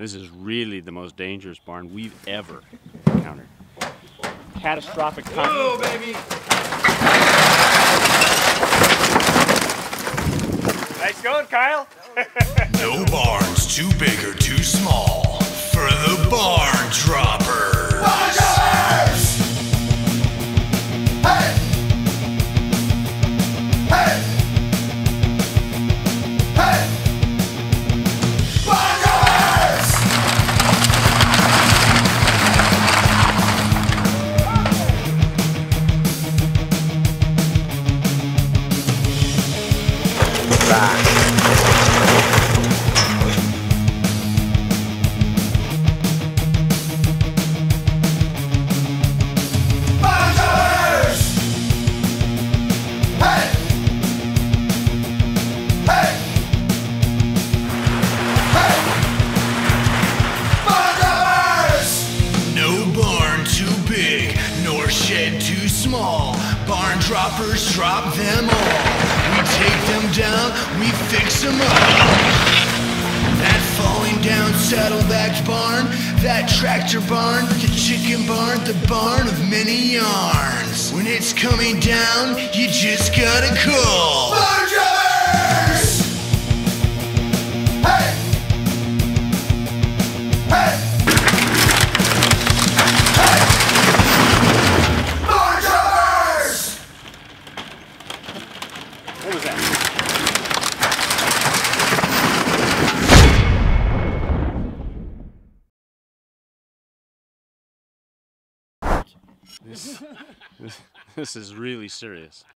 This is really the most dangerous barn we've ever encountered. Catastrophic Whoa, baby! Nice going, Kyle. No barn's too big or too No droppers drop them all. We take them down, we fix them up. That falling down saddlebacked barn, that tractor barn, the chicken barn, the barn of many yarns. When it's coming down, you just gotta call. What was that? This, this, this is really serious.